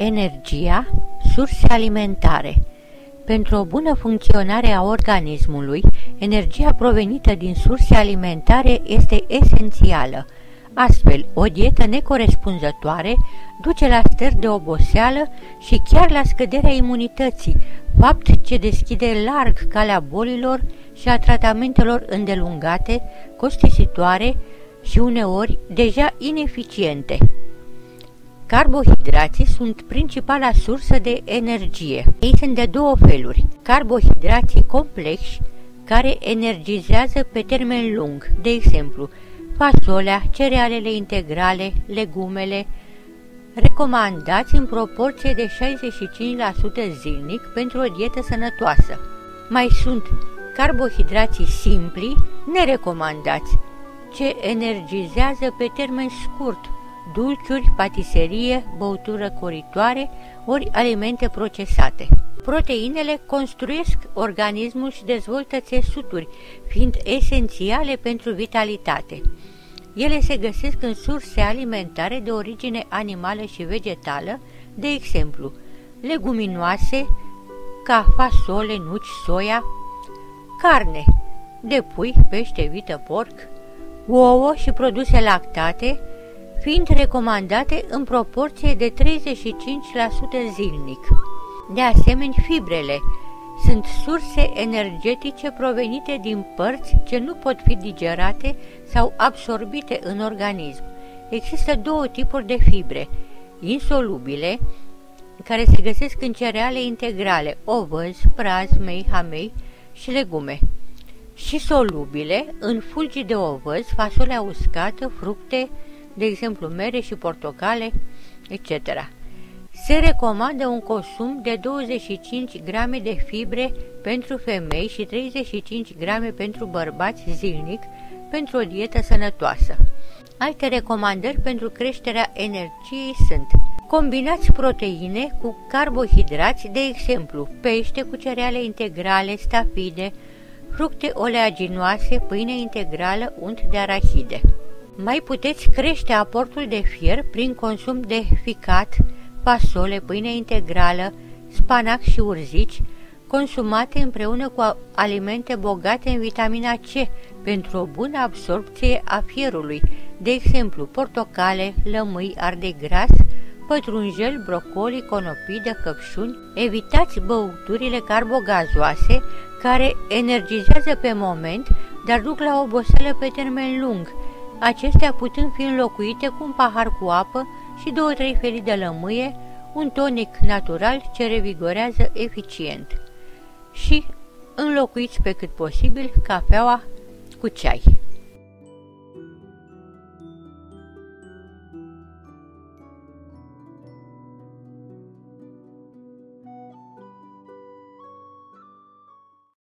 Energia, surse alimentare Pentru o bună funcționare a organismului, energia provenită din surse alimentare este esențială. Astfel, o dietă necorespunzătoare duce la stări de oboseală și chiar la scăderea imunității, fapt ce deschide larg calea bolilor și a tratamentelor îndelungate, costisitoare și uneori deja ineficiente. Carbohidrații sunt principala sursă de energie. Ei sunt de două feluri. Carbohidrații complexi, care energizează pe termen lung, de exemplu, fasolea, cerealele integrale, legumele, recomandați în proporție de 65% zilnic pentru o dietă sănătoasă. Mai sunt carbohidrații simpli, nerecomandați, ce energizează pe termen scurt, dulciuri, patiserie, băutură coritoare ori alimente procesate. Proteinele construiesc organismul și dezvoltă țesuturi, fiind esențiale pentru vitalitate. Ele se găsesc în surse alimentare de origine animală și vegetală, de exemplu, leguminoase, ca fasole, nuci, soia, carne, de pui, pește, vită, porc, ouă și produse lactate, fiind recomandate în proporție de 35% zilnic. De asemenea, fibrele sunt surse energetice provenite din părți ce nu pot fi digerate sau absorbite în organism. Există două tipuri de fibre, insolubile, care se găsesc în cereale integrale, ovăz, praz, mei, hamei și legume, și solubile în fulgi de ovăz, fasolea uscată, fructe, de exemplu mere și portocale, etc. Se recomandă un consum de 25 grame de fibre pentru femei și 35 grame pentru bărbați zilnic pentru o dietă sănătoasă. Alte recomandări pentru creșterea energiei sunt Combinați proteine cu carbohidrați, de exemplu, pește cu cereale integrale, stafide, fructe oleaginoase, pâine integrală, unt de arahide. Mai puteți crește aportul de fier prin consum de ficat, fasole, pâine integrală, spanac și urzici, consumate împreună cu alimente bogate în vitamina C pentru o bună absorpție a fierului, de exemplu portocale, lămâi, arde gras, pătrunjel, brocoli, conopidă, căpșuni. Evitați băuturile carbogazoase care energizează pe moment, dar duc la oboseală pe termen lung, acestea putând fi înlocuite cu un pahar cu apă și două-trei felii de lămâie, un tonic natural ce revigorează eficient. Și înlocuiți pe cât posibil cafeaua cu ceai.